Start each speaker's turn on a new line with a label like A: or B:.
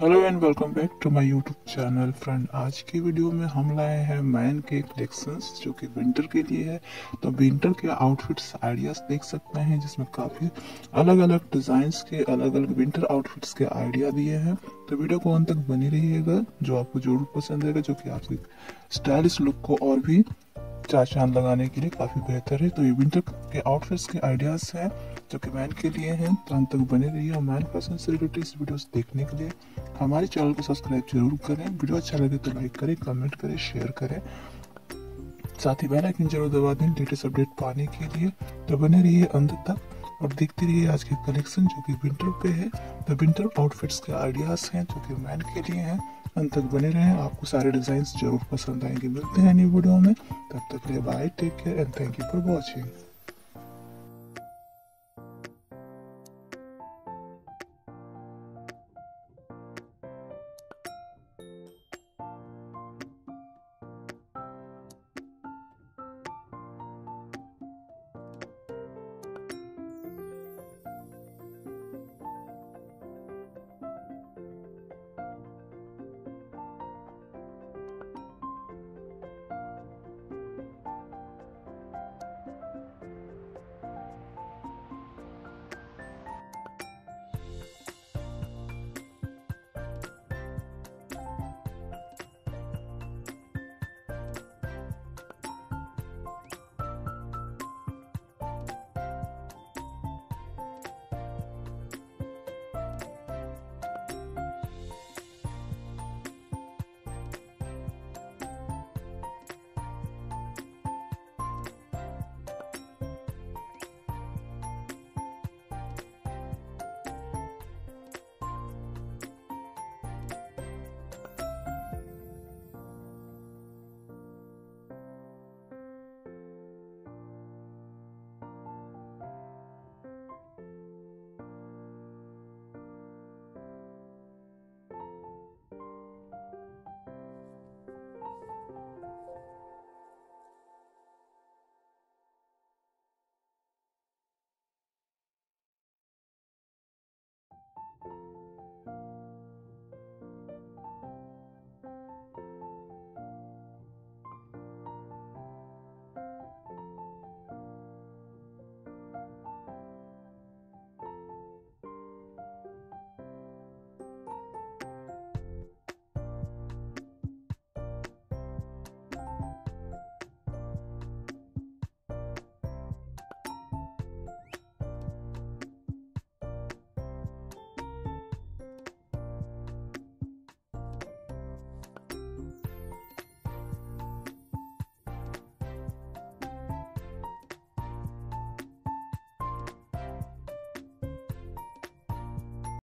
A: Hello and welcome back to my YouTube channel friend आज की video में हम लाए हैं मैन के कलेक्शंस जो कि विंटर के लिए है। तो विंटर के आउटफिट्स आइडियाज़ देख सकते हैं, जिसमें काफ़ी अलग अलग डिज़ाइन के अलग अलग विंटर आउटफिट्स के आइडिया दिए हैं। तो वीडियो को अंत तक बनी रहिएगा, जो आपको ज़रूर पसंद आएगा, जो की आपकी स्टाइलिश लुक को और भी चार चाँद लगाने के लिए काफ़ी बेहतर है। तो ये विंटर के आउटफिट्स के आइडियाज़ हैं, जो कि मैन के लिए हैं तो अंत तक बने रहिए और मैन फ़ैशन से रिलेटेड इस वीडियोस देखने के लिए हमारे चैनल को सब्सक्राइब ज़रूर करें। वीडियो अच्छा लगे तो लाइक करें कमेंट करें शेयर करें। साथ ही बेल आइकन ज़रूर दबा दें लेटेस्ट अपडेट पाने के लिए। तो बने रहिए अंत तक। और देखते रहिए आज के कलेक्शन जो कि विंटर पे है। तो विंटर आउटफिट्स के आइडियाज़ हैं, जो कि मैन के लिए हैं। अंत तक बने रहें। आपको सारे डिज़ाइन ज़रूर पसंद आएँगे। मिलते हैं न्यू वीडियो में। तब तक bye take care and thank you for watching